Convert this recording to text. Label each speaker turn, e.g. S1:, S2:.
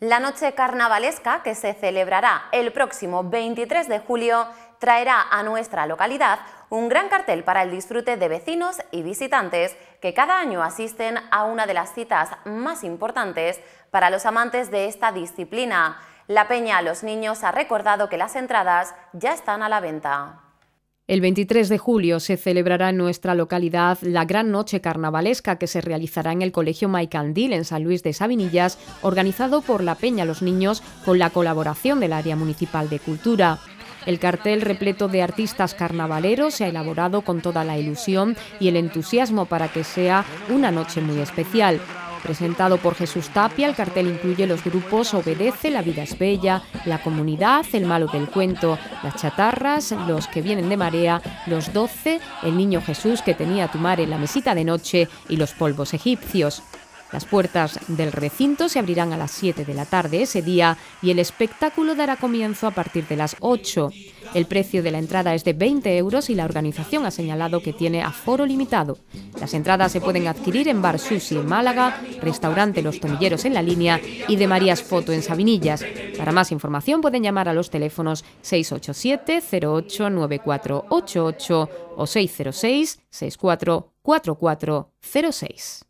S1: La noche carnavalesca, que se celebrará el próximo 23 de julio, traerá a nuestra localidad un gran cartel para el disfrute de vecinos y visitantes que cada año asisten a una de las citas más importantes para los amantes de esta disciplina. La Peña a los Niños ha recordado que las entradas ya están a la venta.
S2: El 23 de julio se celebrará en nuestra localidad la Gran Noche Carnavalesca que se realizará en el Colegio Maicandil en San Luis de Sabinillas, organizado por la Peña Los Niños con la colaboración del Área Municipal de Cultura. El cartel repleto de artistas carnavaleros se ha elaborado con toda la ilusión y el entusiasmo para que sea una noche muy especial. Presentado por Jesús Tapia, el cartel incluye los grupos Obedece, La Vida es Bella, La Comunidad, El Malo del Cuento, Las Chatarras, Los que vienen de Marea, Los Doce, El Niño Jesús que tenía tu madre en la mesita de noche y Los Polvos Egipcios. Las puertas del recinto se abrirán a las 7 de la tarde ese día y el espectáculo dará comienzo a partir de las 8. El precio de la entrada es de 20 euros y la organización ha señalado que tiene aforo limitado. Las entradas se pueden adquirir en Bar Susi en Málaga, Restaurante Los Tomilleros en La Línea y de Marías Foto en Sabinillas. Para más información pueden llamar a los teléfonos 687 089488 o 606 644406.